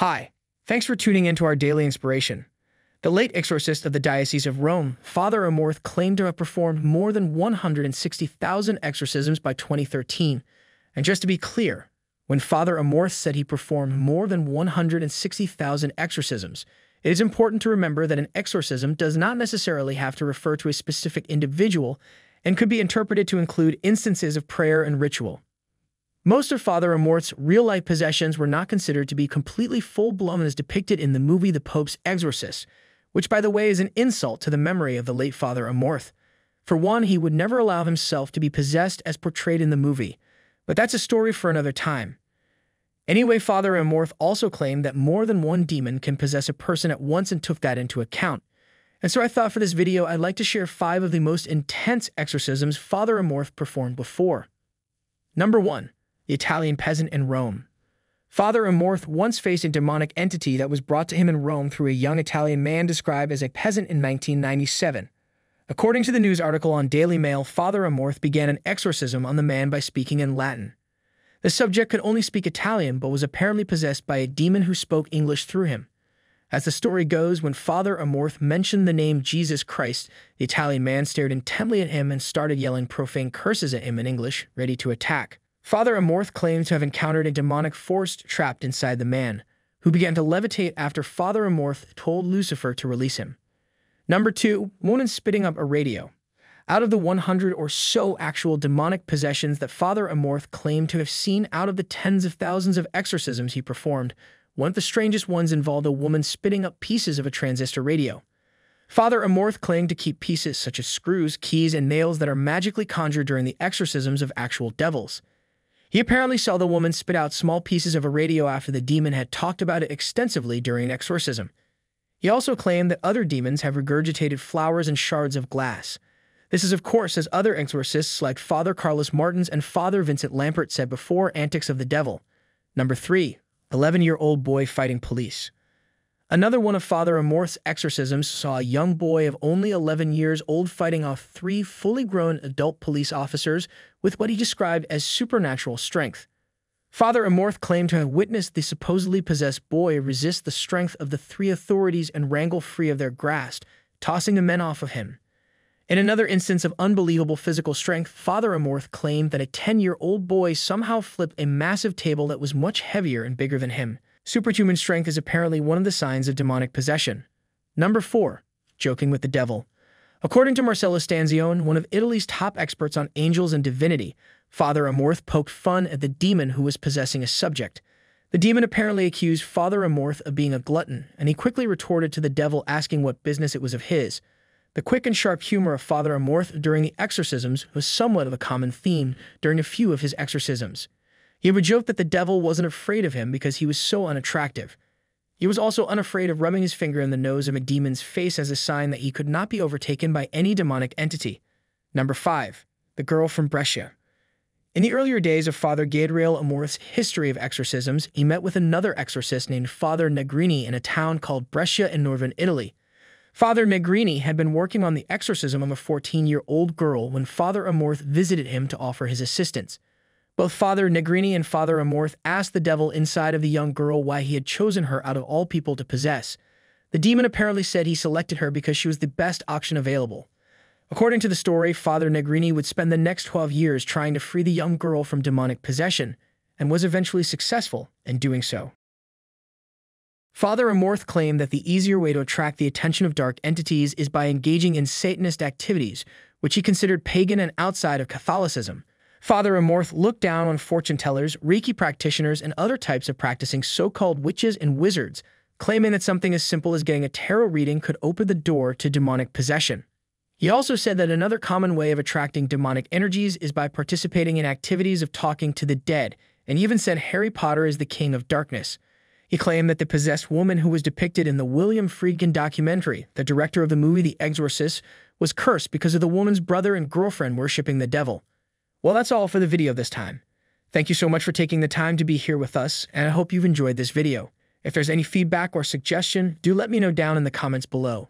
Hi, thanks for tuning in to our daily inspiration. The late exorcist of the Diocese of Rome, Father Amorth, claimed to have performed more than 160,000 exorcisms by 2013. And just to be clear, when Father Amorth said he performed more than 160,000 exorcisms, it is important to remember that an exorcism does not necessarily have to refer to a specific individual and could be interpreted to include instances of prayer and ritual. Most of Father Amorth's real-life possessions were not considered to be completely full-blown as depicted in the movie The Pope's Exorcist, which by the way is an insult to the memory of the late Father Amorth. For one, he would never allow himself to be possessed as portrayed in the movie, but that's a story for another time. Anyway, Father Amorth also claimed that more than one demon can possess a person at once and took that into account. And so I thought for this video I'd like to share five of the most intense exorcisms Father Amorth performed before. Number 1 the Italian peasant in Rome. Father Amorth once faced a demonic entity that was brought to him in Rome through a young Italian man described as a peasant in 1997. According to the news article on Daily Mail, Father Amorth began an exorcism on the man by speaking in Latin. The subject could only speak Italian but was apparently possessed by a demon who spoke English through him. As the story goes, when Father Amorth mentioned the name Jesus Christ, the Italian man stared intently at him and started yelling profane curses at him in English, ready to attack. Father Amorth claimed to have encountered a demonic force trapped inside the man, who began to levitate after Father Amorth told Lucifer to release him. Number two, woman spitting up a radio. Out of the 100 or so actual demonic possessions that Father Amorth claimed to have seen out of the tens of thousands of exorcisms he performed, one of the strangest ones involved a woman spitting up pieces of a transistor radio. Father Amorth claimed to keep pieces such as screws, keys, and nails that are magically conjured during the exorcisms of actual devils. He apparently saw the woman spit out small pieces of a radio after the demon had talked about it extensively during exorcism. He also claimed that other demons have regurgitated flowers and shards of glass. This is, of course, as other exorcists like Father Carlos Martins and Father Vincent Lampert said before Antics of the Devil. Number 3. 11 year old boy fighting police. Another one of Father Amorth's exorcisms saw a young boy of only 11 years old fighting off three fully grown adult police officers with what he described as supernatural strength. Father Amorth claimed to have witnessed the supposedly possessed boy resist the strength of the three authorities and wrangle free of their grasp, tossing the men off of him. In another instance of unbelievable physical strength, Father Amorth claimed that a 10 year old boy somehow flipped a massive table that was much heavier and bigger than him. Superhuman strength is apparently one of the signs of demonic possession. Number 4. Joking with the devil. According to Marcello Stanzione, one of Italy's top experts on angels and divinity, Father Amorth poked fun at the demon who was possessing a subject. The demon apparently accused Father Amorth of being a glutton, and he quickly retorted to the devil asking what business it was of his. The quick and sharp humor of Father Amorth during the exorcisms was somewhat of a common theme during a few of his exorcisms. He would joke that the devil wasn't afraid of him because he was so unattractive. He was also unafraid of rubbing his finger in the nose of a demon's face as a sign that he could not be overtaken by any demonic entity. Number 5. The Girl from Brescia. In the earlier days of Father Gabriel Amorth's history of exorcisms, he met with another exorcist named Father Negrini in a town called Brescia in northern Italy. Father Negrini had been working on the exorcism of a 14 year old girl when Father Amorth visited him to offer his assistance. Both Father Negrini and Father Amorth asked the devil inside of the young girl why he had chosen her out of all people to possess. The demon apparently said he selected her because she was the best option available. According to the story, Father Negrini would spend the next 12 years trying to free the young girl from demonic possession, and was eventually successful in doing so. Father Amorth claimed that the easier way to attract the attention of dark entities is by engaging in Satanist activities, which he considered pagan and outside of Catholicism. Father Amorth looked down on fortune tellers, Reiki practitioners, and other types of practicing so-called witches and wizards, claiming that something as simple as getting a tarot reading could open the door to demonic possession. He also said that another common way of attracting demonic energies is by participating in activities of talking to the dead, and even said Harry Potter is the king of darkness. He claimed that the possessed woman who was depicted in the William Friedkin documentary, the director of the movie The Exorcist, was cursed because of the woman's brother and girlfriend worshipping the devil. Well, that's all for the video this time. Thank you so much for taking the time to be here with us, and I hope you've enjoyed this video. If there's any feedback or suggestion, do let me know down in the comments below.